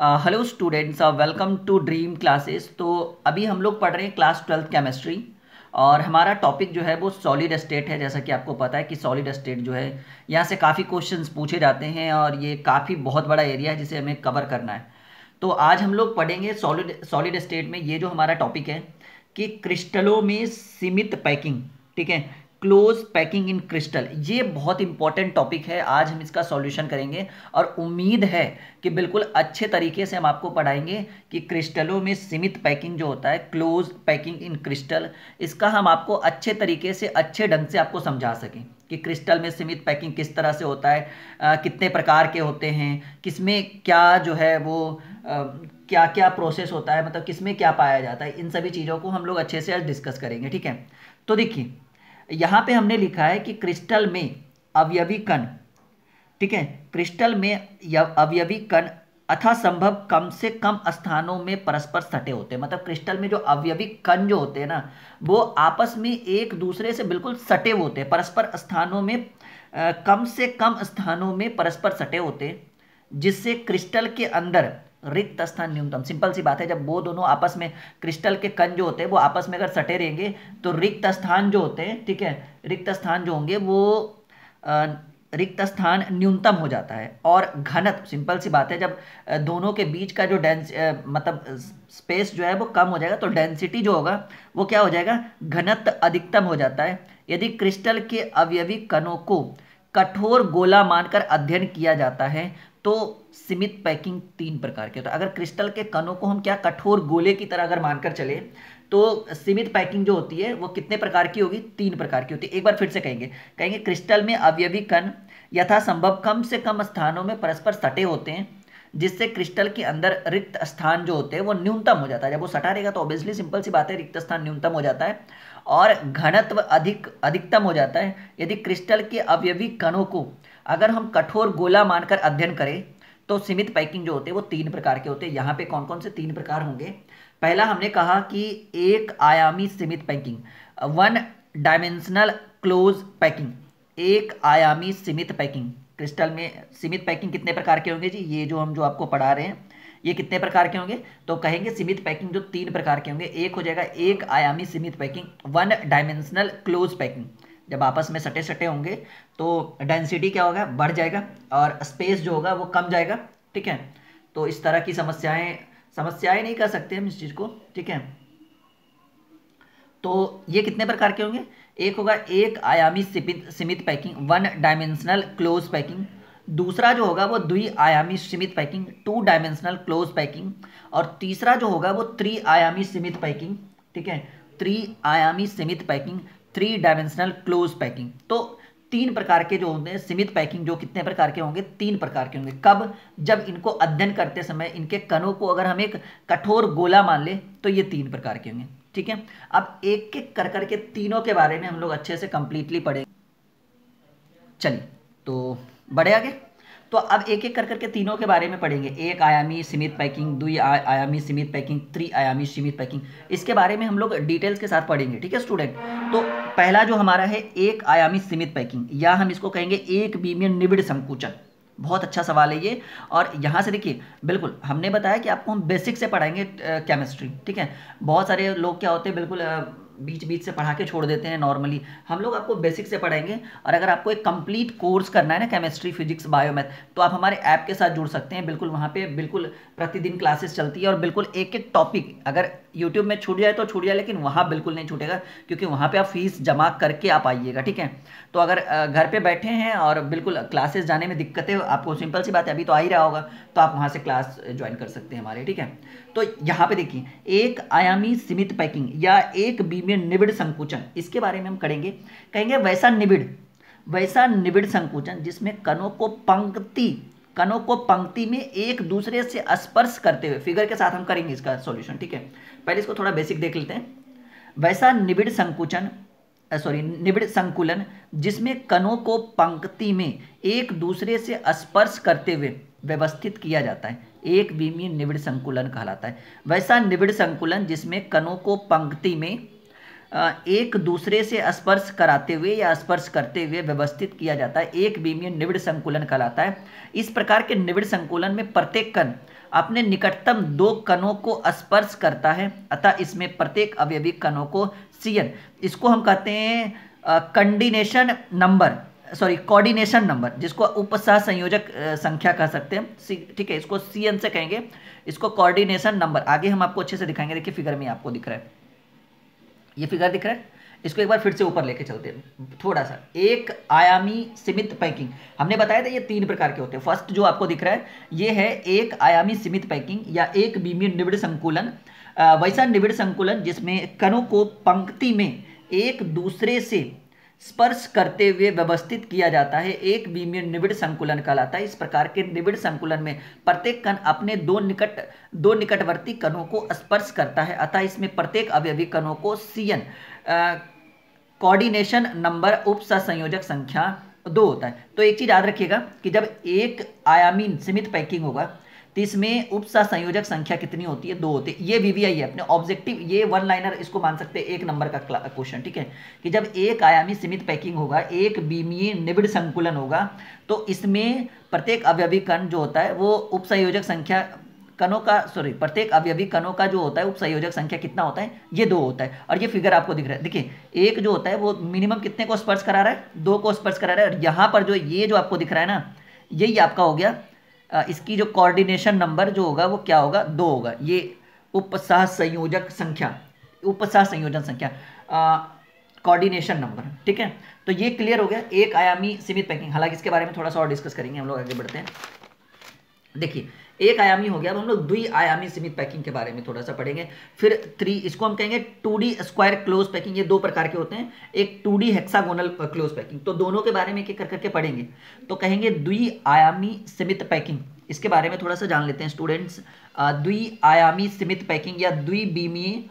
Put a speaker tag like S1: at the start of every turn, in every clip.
S1: Hello students welcome to Dream Classes तो अभी हम लोग पढ़ रहे हैं क्लास ट्वेल्थ केमिस्ट्री और हमारा टॉपिक जो है वो सॉलिड स्टेट है। जैसा कि आपको पता है कि सॉलिड स्टेट जो है, यहाँ से काफ़ी क्वेश्चंस पूछे जाते हैं और ये काफ़ी बहुत बड़ा एरिया है जिसे हमें कवर करना है। तो आज हम लोग पढ़ेंगे सॉलिड सॉलिड स्टेट में ये जो हमारा टॉपिक है कि क्रिस्टलों में सीमित पैकिंग ठीक है? क्लोज पैकिंग इन क्रिस्टल ये बहुत इंपॉर्टेंट टॉपिक है। आज हम इसका सॉल्यूशन करेंगे और उम्मीद है कि बिल्कुल अच्छे तरीके से हम आपको पढ़ाएँगे कि क्रिस्टलों में सीमित पैकिंग जो होता है क्लोज पैकिंग इन क्रिस्टल इसका हम आपको अच्छे तरीके से अच्छे ढंग से आपको समझा सकें कि क्रिस्टल में सीमित पैकिंग किस तरह से होता है आ, कितने प्रकार के होते हैं किसमें क्या जो है वो आ, क्या क्या प्रोसेस होता है मतलब किसमें क्या पाया जाता है इन सभी चीज़ों को हम लोग अच्छे से आज डिस्कस करेंगे ठीक है? तो देखिए यहाँ पे हमने लिखा है कि क्रिस्टल में अवयवी कण ठीक है? क्रिस्टल में अवयवी कण अथा संभव कम से कम स्थानों में परस्पर सटे होते हैं। मतलब क्रिस्टल में जो अवयवी कण जो होते हैं ना वो आपस में एक दूसरे से बिल्कुल सटे होते हैं। परस्पर स्थानों में आ, कम से कम स्थानों में परस्पर सटे होते हैं जिससे क्रिस्टल के अंदर रिक्त स्थान न्यूनतम। सिंपल सी बात है, जब वो दोनों आपस में क्रिस्टल के कण जो होते हैं, वो आपस में अगर सटे रहेंगे तो रिक्त स्थान जो होते हैं, ठीक है, रिक्त स्थान जो होंगे, वो रिक्त स्थान न्यूनतम हो जाता है। और घनत्व, सिंपल सी बात है, जब दोनों के बीच का जो डेंस मतलब स्पेस जो है, वो कम हो जाएगा तो डेंसिटी जो होगा, वो क्या हो जाएगा, घनत्व अधिकतम हो जाता है। यदि क्रिस्टल के अवयवी कणों को कठोर गोला मानकर अध्ययन किया जाता है तो सीमित पैकिंग तीन प्रकार के होता है। अगर क्रिस्टल के कणों को हम क्या कठोर गोले की तरह अगर मानकर चले तो सीमित पैकिंग जो होती है, वो कितने प्रकार की होगी? तीन प्रकार की होती है। एक बार फिर से कहेंगे। कहेंगे क्रिस्टल में अवयवी कण यथासंभव कम से कम स्थानों में परस्पर सटे होते हैं, जिससे क्रिस्टल के अंदर रिक्त स्थान जो होते हैं, वो न्यूनतम हो जाता है। जब वो सटा रहेगा तो ऑब्वियसली सिंपल सी बात है, रिक्त स्थान न्यूनतम हो जाता है। और घनत्व अधिक, अधिकतम हो जाता है। यदि क्रिस्टल के अवयवी कणों को अगर हम कठोर गोला मानकर अध्ययन करें तो सीमित पैकिंग जो होते हैं, वो तीन प्रकार के होते हैं। यहाँ पे कौन कौन से तीन प्रकार होंगे? पहला हमने कहा कि एक आयामी सीमित packing, one dimensional close packing, एक आयामी सीमित पैकिंग। क्रिस्टल में सीमित पैकिंग कितने प्रकार के होंगे जी? ये जो हम जो आपको पढ़ा रहे हैं ये कितने प्रकार के होंगे? तो कहेंगे सीमित पैकिंग जो तीन प्रकार के होंगे। एक हो जाएगा एक आयामी सीमित packing one dimensional close packing जब आपस में सटे सटे होंगे तो डेंसिटी क्या होगा? बढ़ जाएगा और स्पेस जो होगा वो कम जाएगा, ठीक है? तो इस तरह की समस्याएँ समस्याएँ नहीं कर सकते हम इस चीज़ को, ठीक है? तो ये कितने प्रकार के होंगे? एक होगा एक आयामी सीमित सीमित packing one dimensional close packing दूसरा जो होगा वो द्वि आयामी सीमित packing two dimensional close packing, और तीसरा जो होगा वो त्रि आयामी सीमित पैकिंग, ठीक है? त्रि आयामी सीमित packing three dimensional close packing. तो तीन प्रकार के जो होंगे, सीमित पैकिंग जो कितने प्रकार के होंगे? तीन प्रकार के होंगे। कब? जब इनको अध्ययन करते समय इनके कणों को अगर हम एक कठोर गोला मान ले तो ये तीन प्रकार के होंगे, ठीक है? अब एक एक कर करके तीनों के बारे में हम लोग अच्छे से कंप्लीटली पढ़ेंगे। चलिए तो बढ़े आगे? तो अब एक एक कर करके तीनों के बारे में पढ़ेंगे। एक, आयामी, सीमित पैकिंग। दुई आयामी, सीमित पैकिंग। त्रि आयामी, सीमित पैकिंग। इसके बारे में हम लोग डिटेल्स के साथ पढ़ेंगे, ठीक है, स्टूडेंट? तो पहला जो हमारा है, एक, आयामी, सीमित पैकिंग। या हम इसको कहेंगे एक बीमियन निबिड़ संकुचन। बहुत अच्छा सवाल है ये। और यहाँ से देखिए, बिल्कुल, हमने बताया कि आपको हम बेसिक से पढ़ाएँगे केमिस्ट्री ठीक है? बहुत सारे लोग क्या होते हैं, बिल्कुल बीच बीच से पढ़ा के छोड़ देते हैं नॉर्मली हम लोग आपको बेसिक से पढ़ेंगे और अगर आपको एक कंप्लीट कोर्स करना है ना केमिस्ट्री फिजिक्स बायोमैथ तो आप हमारे ऐप के साथ जुड़ सकते हैं। बिल्कुल वहाँ पे बिल्कुल प्रतिदिन क्लासेस चलती है और बिल्कुल एक एक टॉपिक अगर यूट्यूब में छूट जाए तो छूट जाए, लेकिन वहाँ बिल्कुल नहीं छूटेगा, क्योंकि वहाँ पर आप फ़ीस जमा करके आप आइएगा, ठीक है? तो अगर घर पर बैठे हैं और बिल्कुल क्लासेस जाने में दिक्कतें, आपको सिंपल सी बात है, अभी तो आ ही रहा होगा तो आप वहाँ से क्लास ज्वाइन कर सकते हैं हमारे, ठीक है? तो यहाँ पर देखिए, एक आयामी सीमित पैकिंग या एक बीमे निबिड़ संकुचन, इसके बारे में हम करेंगे। कहेंगे वैसा निबिड़ वैसा निबिड़ संकुचन जिसमें कणों को पंक्ति कणों को पंक्ति में एक दूसरे से स्पर्श करते हुए फिगर के साथ हम करेंगे इसका सॉल्यूशन ठीक है? पहले इसको थोड़ा बेसिक देख लेते हैं। वैसा निबिड़ संकुचन सॉरी निबिड़ संकुलन, जिसमें कणों को पंक्ति में एक दूसरे से स्पर्श करते हुए व्यवस्थित किया जाता है, एक बीमी निबिड़ संकुलन कहलाता है। वैसा निबिड़ संकुलन जिसमें कणों को पंक्ति में एक दूसरे से स्पर्श कराते हुए या स्पर्श करते हुए व्यवस्थित किया जाता है। एक बीमीय निविड़ संकुलन कहलाता है। इस प्रकार के निविड़ संकुलन में प्रत्येक कण अपने निकटतम दो कणों को स्पर्श करता है, अतः इसमें प्रत्येक अवयवी कणों को सीएन। इसको हम कहते हैं कंडिनेशन नंबर, सॉरी, कोऑर्डिनेशन नंबर, जिसको उपसह संयोजक संख्या कह सकते हैं। ठीक है, इसको सी एन से कहेंगे। इसको कोऑर्डिनेशन नंबर, आगे हम आपको अच्छे से दिखाएँगे। देखिए, फिगर में आपको दिख रहा है। ये फिगर दिख रहा है। इसको एक बार फिर से ऊपर लेके चलते हैं। थोड़ा सा। एक आयामी सीमित पैकिंग। हमने बताया था ये तीन प्रकार के होते हैं। फ़र्स्ट जो आपको दिख रहा है, ये है एक आयामी सीमित पैकिंग या एक बीमी निविड़ संकुलन। वैसा निविड़ संकुलन जिसमें कणों को पंक्ति में एक दूसरे से स्पर्श करते हुए व्यवस्थित किया जाता है। एक बीमिय निविड़ संकुलन कहलाता है। इस प्रकार के निविड़ संकुलन में प्रत्येक कण अपने दो निकट, दो निकटवर्ती कणों को स्पर्श करता है। अतः इसमें प्रत्येक अवयवी कणों को सीएन कोऑर्डिनेशन नंबर उप संयोजक संख्या दो होता है। तो एक चीज़ याद रखिएगा कि जब एक आयामी सीमित पैकिंग होगा इसमें उपसा संयोजक संख्या कितनी होती है? दो होती ये वीवीआई है अपने। ऑब्जेक्टिव ये वन लाइनर इसको मान सकते हैं एक नंबर का क्वेश्चन ठीक है? कि जब एक आयामी सीमित पैकिंग होगा, एक बीमीय निबिड़ संकुलन होगा तो इसमें प्रत्येक अवयवी कण जो होता है वो उपसंयोजक संख्या कणों का सॉरी प्रत्येक अवयवी कणों का जो होता है, उपसंयोजक संख्या कितना होता है? ये दो होता है। और ये फिगर आपको दिख रहा है। देखिए, एक जो होता है वो मिनिमम कितने को स्पर्श करा रहा है? दो को स्पर्श करा रहा है। और यहाँ पर जो ये जो आपको दिख रहा है ना, यही आपका हो गया इसकी जो कोऑर्डिनेशन नंबर जो होगा, वो क्या होगा? दो होगा। ये उपसह संयोजक संख्या उपसह संयोजन संख्या कोऑर्डिनेशन नंबर ठीक है? तो ये क्लियर हो गया। एक आयामी सीमित पैकिंग हालाँकि इसके बारे में थोड़ा सा और डिस्कस करेंगे, हम लोग आगे बढ़ते हैं। देखिए एक आयामी हो गया अब हम लोग द्वि आयामी सीमित पैकिंग के बारे में थोड़ा सा पढ़ेंगे। फिर थ्री इसको हम कहेंगे two D square close packing ये दो प्रकार के होते हैं। एक two D hexagonal close packing तो दोनों के बारे में एक कर करके पढ़ेंगे। तो कहेंगे द्वि आयामी सीमित पैकिंग। इसके बारे में थोड़ा सा जान लेते हैं स्टूडेंट्स द्वि आयामी सीमित पैकिंग या द्विबीमीय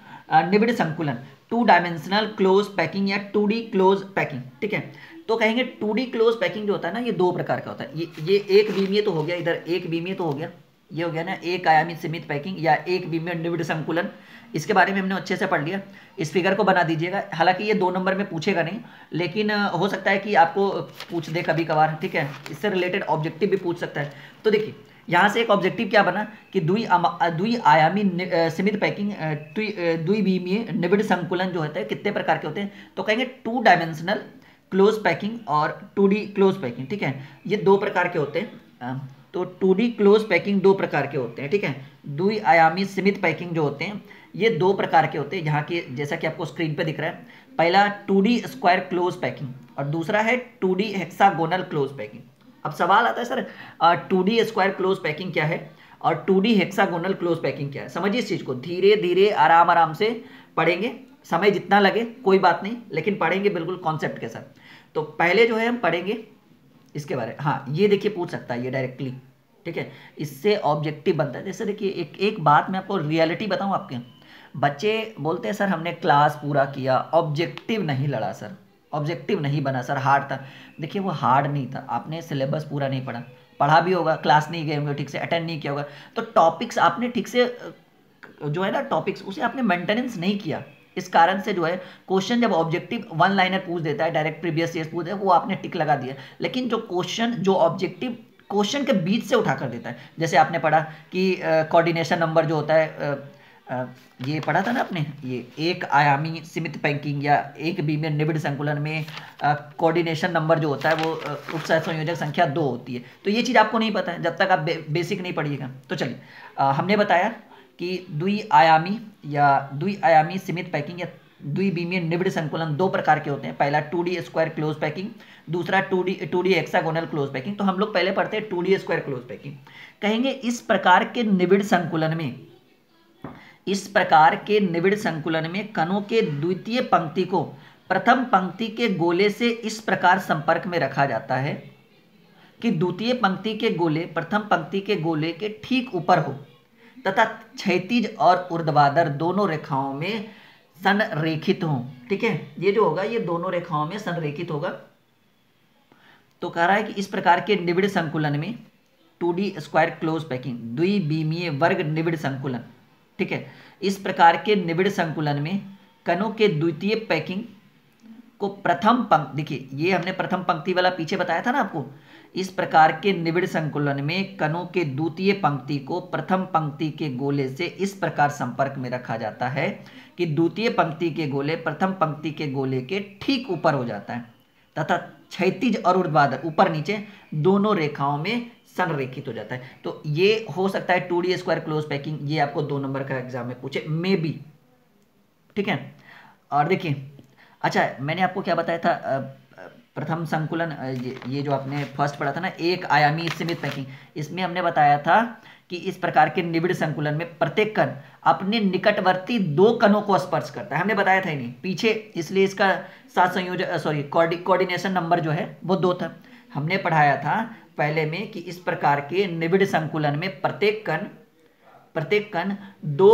S1: निबिड़ संकुलन। टू डायमेंशनल क्लोज पैकिंग या टू डी क्लोज पैकिंग ठीक है? तो कहेंगे टू डी क्लोज पैकिंग जो होता है ना, ये दो प्रकार का होता है। ये ये एक बीमीय तो हो गया, इधर एक बीमीय तो हो गया। ये हो गया ना, एक आयामी सीमित पैकिंग या एक बीमिय निविड संकुलन। इसके बारे में हमने अच्छे से पढ़ लिया। इस फिगर को बना दीजिएगा। हालाँकि ये दो नंबर में पूछेगा नहीं, लेकिन हो सकता है कि आपको पूछ दे कभी कभार, ठीक है? इससे रिलेटेड ऑब्जेक्टिव भी पूछ सकता है। तो देखिए, यहाँ से एक ऑब्जेक्टिव क्या बना कि दुई दुई आयामी सीमित पैकिंग दुई बीमीय निविड संकुलन जो होता है, कितने प्रकार के होते हैं? तो कहेंगे टू डायमेंशनल क्लोज पैकिंग और टू डी क्लोज पैकिंग ठीक है? ये दो प्रकार के होते हैं। तो टू डी क्लोज पैकिंग दो प्रकार के होते हैं, ठीक है? दुई आयामी सीमित पैकिंग जो होते हैं, ये दो प्रकार के होते हैं, जहाँ की जैसा कि आपको स्क्रीन पे दिख रहा है। पहला two D square close packing और दूसरा है two D hexagonal close packing अब सवाल आता है, sir two D square close packing क्या है और two D hexagonal close packing क्या है? समझिए इस चीज़ को। धीरे धीरे, आराम आराम से पढ़ेंगे। समय जितना लगे, कोई बात नहीं, लेकिन पढ़ेंगे बिल्कुल कॉन्सेप्ट के साथ। तो पहले जो है, हम पढ़ेंगे इसके बारे में हाँ ये देखिए पूछ सकता है ये डायरेक्टली ठीक है? इससे ऑब्जेक्टिव बनता है। जैसे देखिए, एक एक बात मैं आपको रियलिटी बताऊँ आपके। बच्चे बोलते हैं, सर, हमने क्लास पूरा किया। ऑब्जेक्टिव नहीं लड़ा, सर। ऑब्जेक्टिव नहीं बना, सर हार्ड था। देखिए, वो हार्ड नहीं था। आपने सिलेबस पूरा नहीं पढ़ा। पढ़ा भी होगा क्लास नहीं गए होंगे, ठीक से अटेंड नहीं किया होगा। तो टॉपिक्स आपने ठीक से, जो है ना टॉपिक्स उसे आपने मेंटेनेंस नहीं किया। इस कारण से जो है क्वेश्चन जब ऑब्जेक्टिव वन लाइनर पूछ देता है डायरेक्ट प्रीवियस ईयर पूछ देता है वो आपने टिक लगा दिया। लेकिन जो क्वेश्चन जो ऑब्जेक्टिव क्वेश्चन के बीच से उठा कर देता है। जैसे आपने पढ़ा कि कोऑर्डिनेशन नंबर जो होता है आ, ये पढ़ा था ना आपने? ये एक आयामी सीमित पैकिंग या एक बी में निबिड़ संकुलन में कोऑर्डिनेशन नंबर जो होता है वो उपसह संयोजक संख्या दो होती है। तो ये चीज़ आपको नहीं पता है जब तक आप बे, बेसिक नहीं पढ़िएगा। तो चलिए हमने बताया कि द्वि आयामी या द्वि आयामी सीमित पैकिंग या द्विबीमीय निबिड़ संकुलन दो प्रकार के होते हैं। पहला two D square close packing, दूसरा two D two D hexagonal close packing. तो हम लोग पहले पढ़ते हैं two D square close packing. कहेंगे इस प्रकार के निबिड़ संकुलन में, इस प्रकार के निबिड़ संकुलन में कणों के द्वितीय पंक्ति को प्रथम पंक्ति के गोले से इस प्रकार संपर्क में रखा जाता है कि द्वितीय पंक्ति के गोले प्रथम पंक्ति के गोले के ठीक ऊपर हो। तथा क्षैतिज और ऊर्ध्वाधर दोनों रेखाओं में संरेखित हों। ठीक है? ये जो होगा, ये दोनों रेखाओं में संरेखित होगा। तो कह रहा है कि इस प्रकार के निबिड़ संकुलन में two D square close packing, द्विबीमीय वर्ग निबिड़ संकुलन, ठीक है? इस प्रकार के निबिड़ संकुलन में कणों के द्वितीय पैकिंग को प्रथम पंक्ति देखिए, ये हमने प्रथम पंक्ति वाला पीछे बताया था ना आपको इस प्रकार के निविड़ संकुलन में कणों के द्वितीय पंक्ति को प्रथम पंक्ति के गोले से इस प्रकार संपर्क में रखा जाता है कि द्वितीय पंक्ति के गोले प्रथम पंक्ति के गोले के ठीक ऊपर हो जाता है, तथा क्षैतिज और ऊर्ध्वाधर ऊपर नीचे दोनों रेखाओं में संरेखित हो जाता है। तो ये हो सकता है two D square close packing, ये आपको दो नंबर का एग्ज़ाम में पूछे, मे बी। ठीक है? और देखिए अच्छा मैंने आपको क्या बताया था प्रथम संकुलन ये, जो आपने फ़र्स्ट पढ़ा था ना एक आयामी सीमित पैकिंग इसमें हमने बताया था कि इस प्रकार के निबिड़ संकुलन में प्रत्येक कण अपने निकटवर्ती दो कणों को स्पर्श करता है। हमने बताया था ही नहीं। पीछे इसलिए इसका सात संयोजन सॉरी कोऑर्डिनेशन नंबर जो है वो दो था। हमने पढ़ाया था पहले में कि इस प्रकार के निबिड़ संकुलन में प्रत्येक कण प्रत्येक कण दो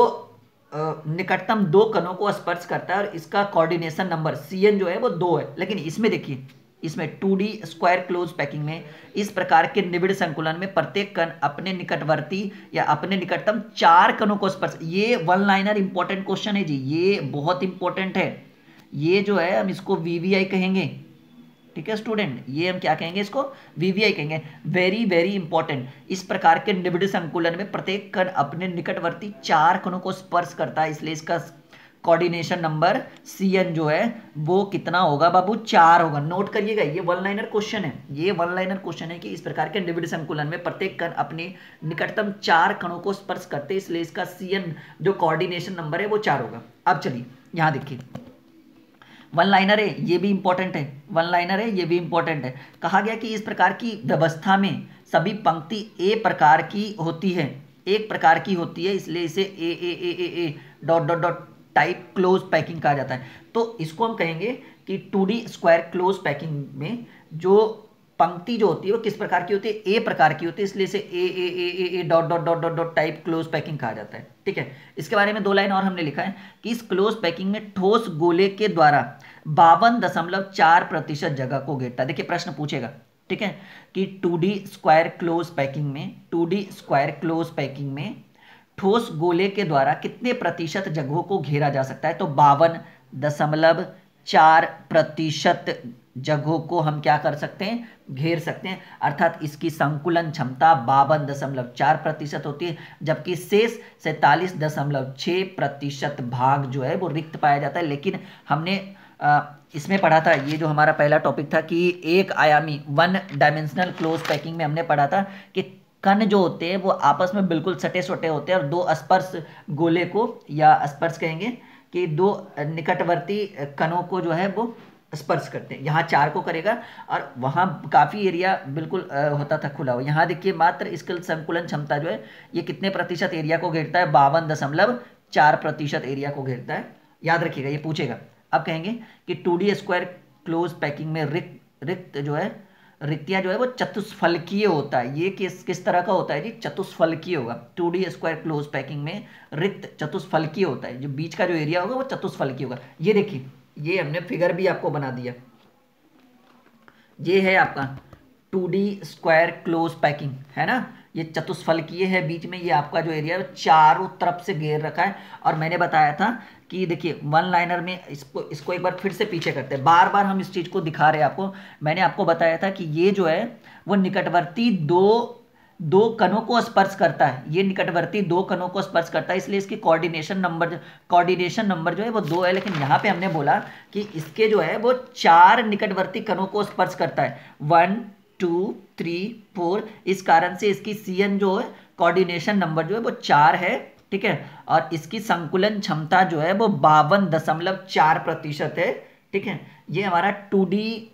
S1: निकटतम दो कणों को स्पर्श करता है और इसका कोऑर्डिनेशन नंबर सीएन जो है वो दो है। लेकिन इसमें देखिए इसमें two D square close packing में, इस प्रकार के निबिड़ संकुलन में प्रत्येक कण अपने निकटवर्ती या अपने निकटतम चार कणों को स्पर्श, ये वन लाइनर इंपॉर्टेंट क्वेश्चन है जी, ये बहुत इंपॉर्टेंट है। ये जो है, हम इसको वीवीआई कहेंगे, ठीक है स्टूडेंट ये हम क्या कहेंगे इसको? वीवीआई कहेंगे। वेरी वेरी इंपॉर्टेंट इस प्रकार के निबिड़ संकुलन में प्रत्येक कण अपने निकटवर्ती चार कणों को स्पर्श करता है, इसलिए इसका कोऑर्डिनेशन नंबर सी एन जो है, वो कितना होगा बाबू? चार होगा। नोट करिएगा, ये वन लाइनर क्वेश्चन है। ये वन लाइनर क्वेश्चन है कि इस प्रकार के निबिड़ संकुलन में प्रत्येक कण अपने निकटतम चार कणों को स्पर्श करते इसलिए इसका सी एन जो कोऑर्डिनेशन नंबर है, वो चार होगा। अब चलिए, यहाँ देखिए। वन लाइनर है, ये भी इंपॉर्टेंट है। वन लाइनर है, ये भी इंपॉर्टेंट है। कहा गया कि इस प्रकार की व्यवस्था में सभी पंक्ति ए प्रकार की होती है। एक प्रकार की होती है, इसलिए इसे A A A A A dot dot dot type close packing कहा जाता है। तो इसको हम कहेंगे कि टू स्क्वायर क्लोज पैकिंग में जो पंक्ति जो होती है वो किस प्रकार की होती है? ए प्रकार की होती है, इसलिए इसे A A A A A dot dot dot dot dot type close packing कहा जाता है। ठीक है? इसके बारे में दो लाइन और हमने लिखा है कि इस क्लोज पैकिंग में ठोस गोले के द्वारा बावन दशमलव चार प्रतिशत जगह को घेरता है। देखिए, प्रश्न पूछेगा। ठीक है? कि two D square close packing में two D square close packing में ठोस गोले के द्वारा कितने प्रतिशत जगहों को घेरा जा सकता है? तो बावन दशमलव चार प्रतिशत जगहों को हम क्या कर सकते हैं? घेर सकते हैं। अर्थात इसकी संकुलन क्षमता बावन दशमलव चार प्रतिशत होती है जबकि शेष सैतालीस दशमलव छः प्रतिशत भाग जो है वो रिक्त पाया जाता है। लेकिन हमने आ, इसमें पढ़ा था ये जो हमारा पहला टॉपिक था कि एक आयामी वन डायमेंशनल क्लोज पैकिंग में हमने पढ़ा था कि कण जो होते हैं, वो आपस में बिल्कुल सटे सटे होते हैं और दो स्पर्श गोले को या स्पर्श कहेंगे कि दो निकटवर्ती कणों को जो है वो स्पर्श करते हैं। यहाँ चार को करेगा और वहाँ काफ़ी एरिया बिल्कुल होता था खुला हुआ। यहाँ देखिए मात्र इसके संकुलन क्षमता जो है, ये कितने प्रतिशत एरिया को घेरता है? बावन दशमलव चार प्रतिशत एरिया को घेरता है। याद रखिएगा, ये पूछेगा। अब कहेंगे कि two D square close packing में रिक्त रिक्त जो है रिक्तियाँ जो है वो चतुष्फलकीय होता है। ये किस किस तरह का होता है जी? चतुष्फलकीय होगा। Two D square close packing में रिक्त चतुष्फलकीय होता है। जो बीच का जो एरिया होगा, वो चतुष्फलकीय होगा। ये देखिए, ये हमने फिगर भी आपको बना दिया। ये है आपका two D square close packing, है ना? ये चतुष्फलकीय है बीच में। ये आपका जो एरिया है चारों तरफ़ से घेर रखा है। और मैंने बताया था कि देखिए वन लाइनर में इसको इसको एक बार फिर से पीछे करते हैं। बार बार हम इस चीज़ को दिखा रहे हैं आपको। मैंने आपको बताया था कि ये जो है, वो निकटवर्ती दो दो कणों को स्पर्श करता है। ये निकटवर्ती दो कणों को स्पर्श करता है, इसलिए इसकी कोऑर्डिनेशन नंबर कोऑर्डिनेशन नंबर जो है, वो दो है। लेकिन यहाँ पे हमने बोला कि इसके जो है, वो चार निकटवर्ती कणों को स्पर्श करता है। वन टू थ्री फोर इस कारण से इसकी सीएन जो है कोऑर्डिनेशन नंबर जो है, वो चार है। ठीक है? और इसकी संकुलन क्षमता जो है वो बावन दशमलव चार प्रतिशत है, ठीक है? ये हमारा two D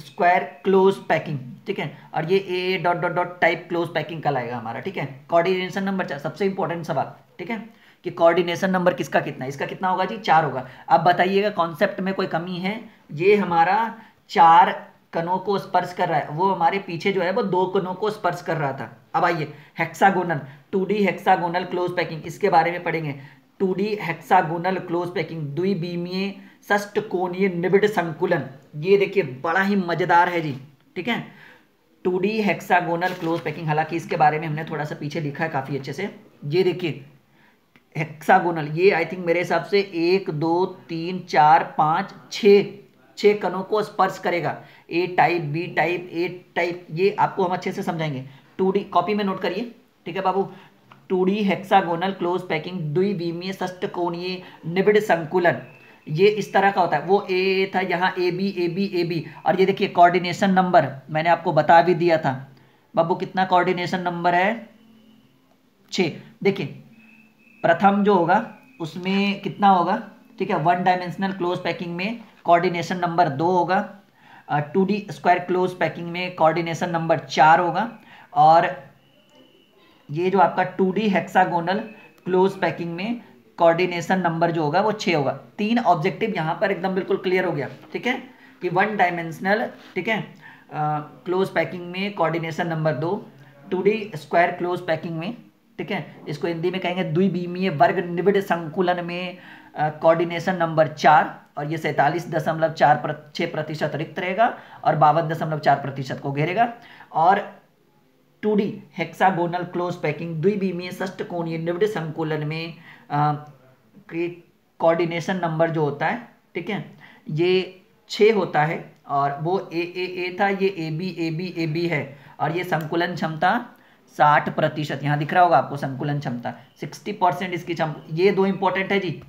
S1: square close packing ठीक है? और ये A dot dot dot type close packing का लाएगा हमारा, ठीक है? कोऑर्डिनेशन नंबर चार सबसे इंपॉर्टेंट सवाल, ठीक है? कि कोऑर्डिनेशन नंबर किसका कितना है? इसका कितना होगा जी? चार होगा। अब बताइएगा कॉन्सेप्ट में कोई कमी है? ये हमारा चार कणों को स्पर्श कर रहा है। वो हमारे पीछे जो है, वो दो कनों को स्पर्श कर रहा था। अब आइए hexagonal two D hexagonal close packing इसके बारे में पढ़ेंगे। Two D hexagonal close packing द्विबीमीय षष्ट कोणीय निबिड़ संकुलन। ये देखिए, बड़ा ही मज़ेदार है जी, ठीक है? Two D hexagonal close packing हालाँकि इसके बारे में हमने थोड़ा सा पीछे लिखा है काफ़ी अच्छे से। ये देखिए हेक्सागोनल ये आई थिंक मेरे हिसाब से एक, दो, तीन, चार, पाँच छः छः कणों को स्पर्श करेगा। A type B type A type ये आपको हम अच्छे से समझाएँगे। टू कॉपी में नोट करिए। ठीक है बाबू? Two D hexagonal close packing द्विबीमीय षष्टकोणीय निबिड़ संकुलन। ये इस तरह का होता है। वो ए था, यहाँ A B A B A B और ये देखिए कोऑर्डिनेशन नंबर मैंने आपको बता भी दिया था। बाबू, कितना कोऑर्डिनेशन नंबर है? छ देखिए, प्रथम जो होगा, उसमें कितना होगा? ठीक है वन डायमेंशनल क्लोज पैकिंग में कोऑर्डिनेशन नंबर दो होगा। Two D square close packing में कोऑर्डिनेशन नंबर चार होगा। और ये जो आपका two D hexagonal close packing में कोऑर्डिनेशन नंबर जो होगा, वो छः होगा। तीन ऑब्जेक्टिव यहाँ पर एकदम बिल्कुल क्लियर हो गया, ठीक है? कि वन डायमेंशनल ठीक है? क्लोज पैकिंग में कोऑर्डिनेशन नंबर दो two D square close packing में, ठीक है? इसको हिंदी में कहेंगे द्विबीमीय वर्ग निबिड़ संकुलन में कोऑर्डिनेशन नंबर चार, और ये सैंतालीस दशमलव चार छः प्रतिशत रिक्त रहेगा, और बावन दशमलव चार प्रतिशत को घेरेगा। और two D hexagonal close packing द्विबीमीय षष्ट कोणीय निबिड़ संकुलन में कोऑर्डिनेशन नंबर जो होता है, ठीक है, ये छः होता है, और वो ए ए ए था, ये A B A B A B है, और ये संकुलन क्षमता साठ प्रतिशत, यहाँ दिख रहा होगा आपको संकुलन क्षमता सिक्सटी परसेंट इसकी क्षमता ये दो इंपॉर्टेंट है जी।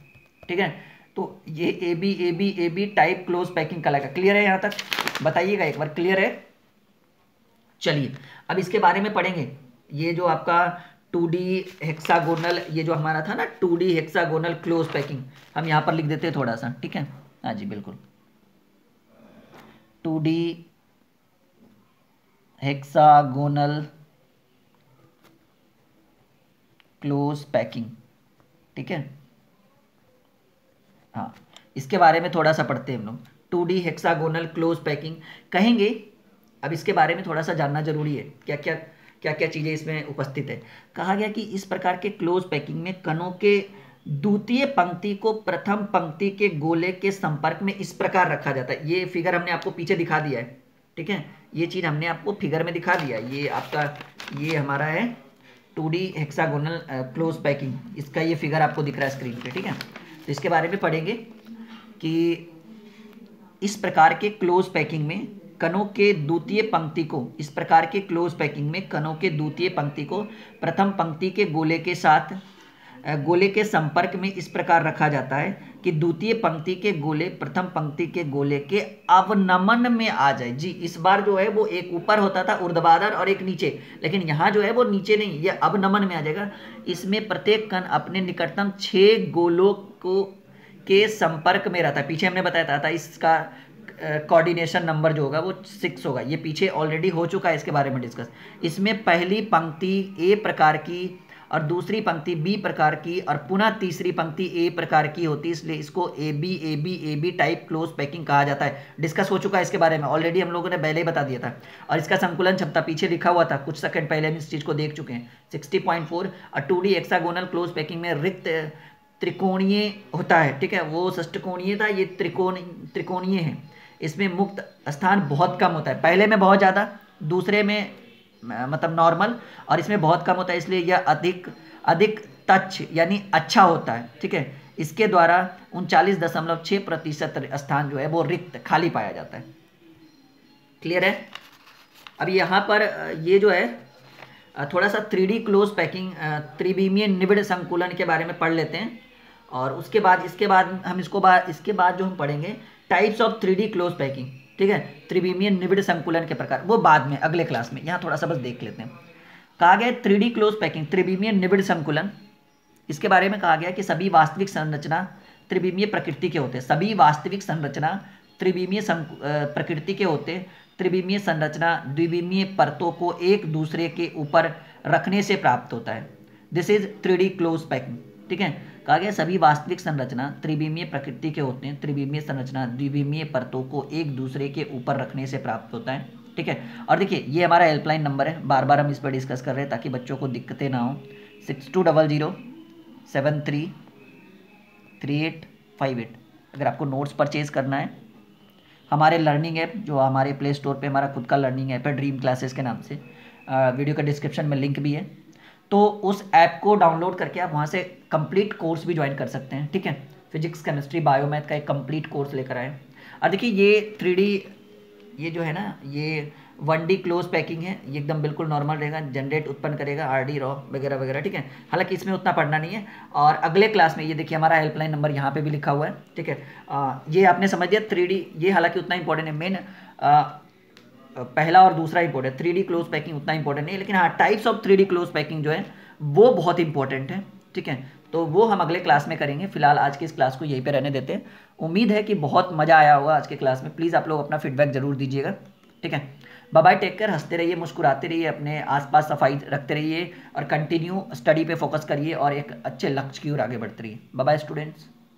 S1: ठीक है? तो ये A B A B A B type close packing का क्लियर है यहाँ तक? बताइएगा एक बार क्लियर है? चलिए, अब इसके बारे में पढ़ेंगे। ये जो आपका टू डी हेक्सागोनल ये जो हमारा था ना two D hexagonal close packing हम यहाँ पर लिख देते हैं थोड़ा सा, ठीक है? हाँ जी, बिल्कुल। Two D hexagonal close packing ठीक है? हाँ इसके बारे में थोड़ा सा पढ़ते हैं हम लोग। Two D hexagonal close packing कहेंगे, अब इसके बारे में थोड़ा सा जानना ज़रूरी है। क्या क्या क्या क्या चीज़ें इसमें उपस्थित है? कहा गया कि इस प्रकार के क्लोज पैकिंग में कणों के द्वितीय पंक्ति को प्रथम पंक्ति के गोले के संपर्क में इस प्रकार रखा जाता है। ये फिगर हमने आपको पीछे दिखा दिया है, ठीक है? ये चीज़ हमने आपको फिगर में दिखा दिया ये आपका, ये हमारा है two D hexagonal close packing इसका ये फिगर आपको दिख रहा है स्क्रीन पे, ठीक है? तो इसके बारे में पढ़ेंगे कि इस प्रकार के क्लोज पैकिंग में कनों के द्वितीय पंक्ति को, इस प्रकार के क्लोज पैकिंग में कनों के द्वितीय पंक्ति को, प्रथम पंक्ति के गोले के साथ गोले के संपर्क में इस प्रकार रखा जाता है कि द्वितीय पंक्ति के गोले, प्रथम पंक्ति के गोले के अवनमन में आ जाए। जी, इस बार जो है वो एक ऊपर होता था, ऊर्ध्वाधर और एक नीचे, लेकिन यहाँ जो है वो नीचे नहीं, ये अवनमन में आ जाएगा। इसमें प्रत्येक कण अपने निकटतम छः गोलों को, के संपर्क में रहता है। पीछे हमने बताया था इसका कोऑर्डिनेशन नंबर जो होगा वो सिक्स होगा। ये पीछे ऑलरेडी हो चुका है, इसके बारे में डिस्कस इसमें पहली पंक्ति ए प्रकार की और दूसरी पंक्ति बी प्रकार की और पुनः तीसरी पंक्ति ए प्रकार की होती है, इसलिए इसको A B A B A B type close packing कहा जाता है। डिस्कस हो चुका है इसके बारे में। ऑलरेडी हम लोगों ने पहले ही बता दिया था। और इसका संकुलन क्षमता पीछे लिखा हुआ था। कुछ सेकंड पहले हम इस चीज़ को देख चुके हैं। सिक्सटी पॉइंट फोर और two D hexagonal close packing में रिक्त त्रिकोणीय होता है। ठीक है? वो षष्टकोणीय था, ये त्रिकोण, त्रिकोणीय है। इसमें मुक्त स्थान बहुत कम होता है। पहले में बहुत ज़्यादा, दूसरे में मतलब नॉर्मल और इसमें बहुत कम होता है, इसलिए यह अधिक अधिक टच यानी अच्छा होता है, ठीक है? इसके द्वारा उनचालीस दशमलव छः प्रतिशत स्थान जो है, वो रिक्त, खाली पाया जाता है। क्लियर है? अब यहाँ पर ये जो है थोड़ा सा थ्री डी क्लोज पैकिंग त्रिबीमीय निबिड़ संकुलन के बारे में पढ़ लेते हैं। और उसके बाद, इसके बाद हम इसको बाद इसके बाद जो हम पढ़ेंगे types of three D close packing ठीक है? त्रिविमीय निबिड़ संकुलन के प्रकार। वो बाद में, अगले क्लास में। यहाँ थोड़ा सा बस देख लेते हैं। कहा गया थ्री डी क्लोज पैकिंग त्रिविमीय निबिड़ संकुलन। इसके बारे में कहा गया कि सभी वास्तविक संरचना त्रिविमीय प्रकृति के होते हैं। सभी वास्तविक संरचना त्रिविमीय प्रकृति के होते त्रिविमीय संरचना द्विविमीय परतों को एक दूसरे के ऊपर रखने से प्राप्त होता है। This is three D close packing ठीक है? कहा गया सभी वास्तविक संरचना त्रिविमीय प्रकृति के होते हैं। त्रिविमीय संरचना द्विविमीय परतों को एक दूसरे के ऊपर रखने से प्राप्त होता है। ठीक है? और देखिए, ये हमारा हेल्पलाइन नंबर है। बार बार हम इस पर डिस्कस कर रहे हैं ताकि बच्चों को दिक्कतें ना हो। Six two double zero seven three three eight five eight अगर आपको नोट्स परचेज करना है, हमारे लर्निंग ऐप जो हमारे प्ले स्टोर पे हमारा खुद का लर्निंग ऐप है ड्रीम क्लासेस के नाम से वीडियो का डिस्क्रिप्शन में लिंक भी है। तो उस ऐप को डाउनलोड करके आप वहाँ से कंप्लीट कोर्स भी ज्वाइन कर सकते हैं, ठीक है? फिजिक्स केमिस्ट्री बायोमैथ का एक कंप्लीट कोर्स लेकर आए और देखिए, ये थ्री ये जो है ना, ये वन डी क्लोज पैकिंग है, ये एकदम बिल्कुल नॉर्मल रहेगा जनरेट उत्पन्न करेगा आर डी रॉ वगैरह वगैरह, ठीक है? हालाँकि इसमें उतना पढ़ना नहीं है। और अगले क्लास में ये देखिए, हमारा हेल्पलाइन नंबर यहाँ पे भी लिखा हुआ है, ठीक है? ये आपने समझ दिया थ्री ये हालाँकि उतना इंपॉर्टेंट है मेन पहला और दूसरा important three D close packing उतना इंपॉर्टेंट नहीं है लेकिन हाँ types of three D close packing जो है, वो बहुत इंपॉर्टेंट है, ठीक है? तो वो हम अगले क्लास में करेंगे, फ़िलहाल आज की इस क्लास को यहीं पे रहने देते हैं। उम्मीद है कि बहुत मज़ा आया होगा आज के क्लास में। प्लीज़ आप लोग अपना फीडबैक ज़रूर दीजिएगा, ठीक है? बाय टेक कर हँसते रहिए, मुस्कुराते रहिए, अपने आसपास सफ़ाई रखते रहिए और कंटिन्यू स्टडी पे फोकस करिए और एक अच्छे लक्ष्य की ओर आगे बढ़ते रहिए। Bye students